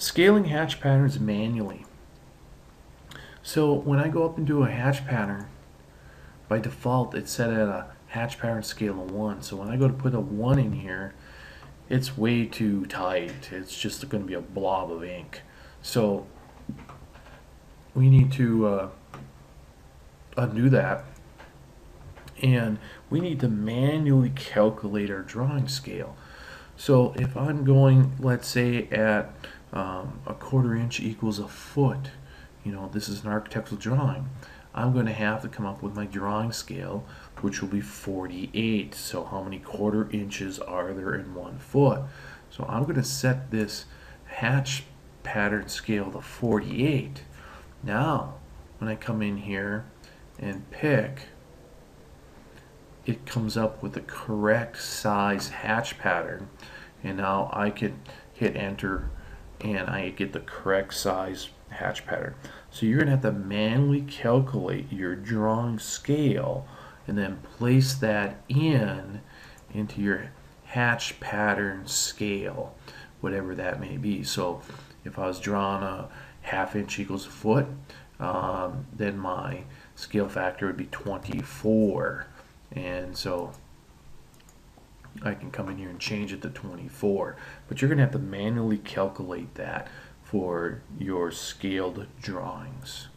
Scaling hatch patterns manually. So when I go up and do a hatch pattern, by default it's set at a hatch pattern scale of 1. So when I go to put a 1 in here, it's way too tight. It's just going to be a blob of ink. So we need to uh, undo that and we need to manually calculate our drawing scale. So if I'm going, let's say at um, a quarter inch equals a foot, you know, this is an architectural drawing, I'm going to have to come up with my drawing scale, which will be 48. So how many quarter inches are there in one foot? So I'm going to set this hatch pattern scale to 48. Now, when I come in here and pick, it comes up with the correct size hatch pattern. And now I can hit enter and I get the correct size hatch pattern. So you're to have to manually calculate your drawing scale and then place that in into your hatch pattern scale, whatever that may be. So if I was drawing a half inch equals a foot, um, then my scale factor would be 24. And so I can come in here and change it to 24. But you're going to have to manually calculate that for your scaled drawings.